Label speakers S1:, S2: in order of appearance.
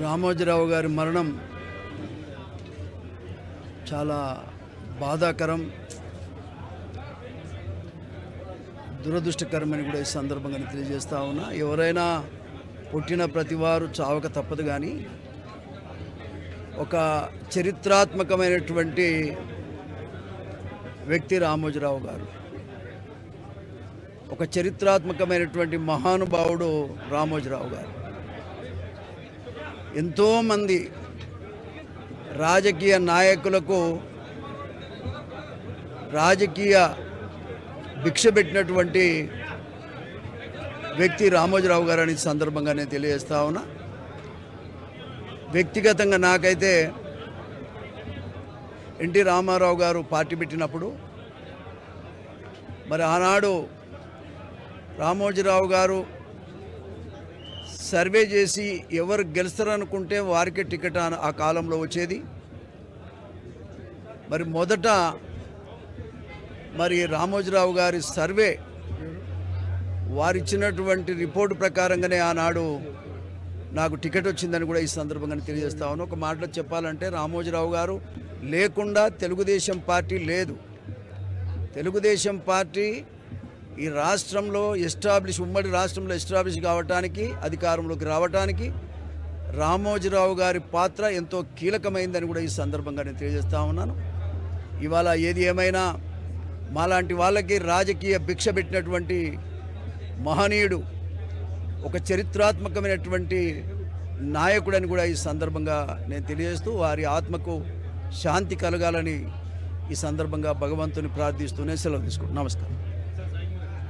S1: రామోజీరావు గారి మరణం చాలా బాధాకరం దురదృష్టకరమని కూడా ఈ సందర్భంగా తెలియజేస్తా ఉన్నా. ఎవరైనా పుట్టిన ప్రతివారు చావక తప్పదు కానీ ఒక చరిత్రాత్మకమైనటువంటి వ్యక్తి రామోజీరావు గారు. ఒక చరిత్రాత్మకమైనటువంటి మహానుభావుడు రామోజీరావు గారు. ఎంతోమంది రాజకీయ నాయకులకు రాజకీయ భిక్ష పెట్టినటువంటి వ్యక్తి రామోజీరావు గారు అని సందర్భంగా నేను తెలియజేస్తా ఉన్నా. వ్యక్తిగతంగా నాకైతే ఎన్టీ రామారావు గారు పార్టీ పెట్టినప్పుడు మరి ఆనాడు రామోజీరావు గారు సర్వే చేసి ఎవరు గెలుస్తారనుకుంటే వారికే టికెట్ ఆ- కాలంలో వచ్చేది. మరి మొదట మరి రామోజీరావు గారి సర్వే వారిచ్చినటువంటి రిపోర్టు ప్రకారంగానే ఆనాడు నాకు టికెట్ వచ్చిందని కూడా ఈ సందర్భంగా తెలియజేస్తా ఉన్నాను ఒక మాటలో చెప్పాలంటే రామోజీరావు గారు లేకుండా తెలుగుదేశం పార్టీ లేదు. తెలుగుదేశం పార్టీ ఈ రాష్ట్రంలో ఎస్టాబ్లిష్ ఉమ్మడి రాష్ట్రంలో ఎస్టాబ్లిష్ కావటానికి అధికారంలోకి రావటానికి రామోజీరావు గారి పాత్ర ఎంతో కీలకమైందని కూడా ఈ సందర్భంగా నేను తెలియజేస్తా ఉన్నాను. ఇవాళ ఏది ఏమైనా మాలాంటి వాళ్ళకి రాజకీయ భిక్ష పెట్టినటువంటి మహనీయుడు ఒక చరిత్రాత్మకమైనటువంటి నాయకుడని కూడా ఈ సందర్భంగా నేను తెలియజేస్తూ వారి ఆత్మకు శాంతి కలగాలని ఈ సందర్భంగా భగవంతుని ప్రార్థిస్తూనే సెలవు తీసుకుంటున్నాను. నమస్కారం.